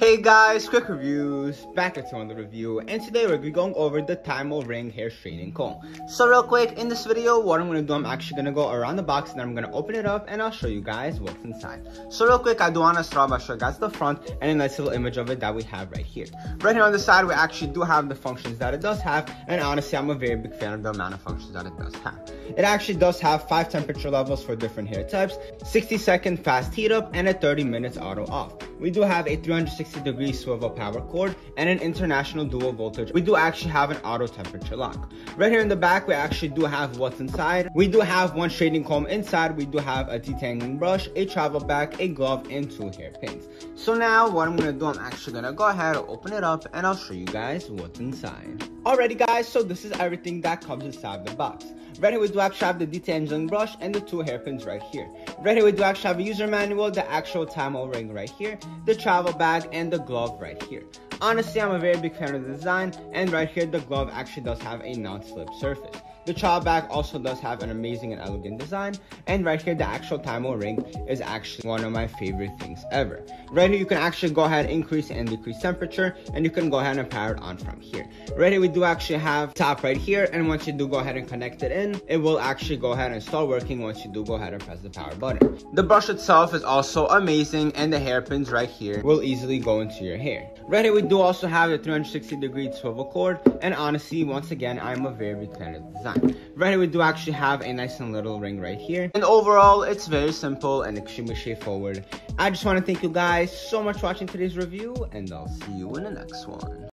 Hey guys, quick reviews, back at the review, and today we're going over the Tymo Ring Hair Straightening Comb. So real quick, in this video, what I'm going to do, I'm actually going to go around the box and I'm going to open it up and I'll show you guys what's inside. So real quick, I do want to start by showing guys the front and a nice little image of it that we have right here. Right here on the side, we actually do have the functions that it does have, and honestly, I'm a very big fan of the amount of functions that it does have. It actually does have 5 temperature levels for different hair types, 60 second fast heat up, and a 30 minutes auto off. We do have a 360 360 degree swivel power cord and an international dual voltage. We do actually have an auto temperature lock. Right here in the back, we actually do have what's inside. We do have one straightening comb inside. We do have a detangling brush, a travel bag, a glove, and two hairpins. So now what I'm gonna do, I'm actually gonna go ahead and open it up and I'll show you guys what's inside. Alrighty guys, so this is everything that comes inside the box. Right here we do actually have the detangling brush and the two hairpins right here. Right here we do actually have a user manual, the actual Tymo ring right here, the travel bag, and the glove right here. Honestly, I'm a very big fan of the design, and right here the glove actually does have a non-slip surface. The child bag also does have an amazing and elegant design. And right here, the actual Tymo ring is actually one of my favorite things ever. Right here, you can actually go ahead increase and decrease temperature and you can go ahead and power it on from here. Right here, we do actually have top right here. And once you do go ahead and connect it in, it will actually go ahead and start working once you do go ahead and press the power button. The brush itself is also amazing and the hairpins right here will easily go into your hair. Right here, we do also have the 360 degree swivel cord. And honestly, once again, I'm a very big fan design. Right we do actually have a nice and little ring right here. And overall, it's very simple and extremely straightforward. I just want to thank you guys so much for watching today's review and I'll see you in the next one.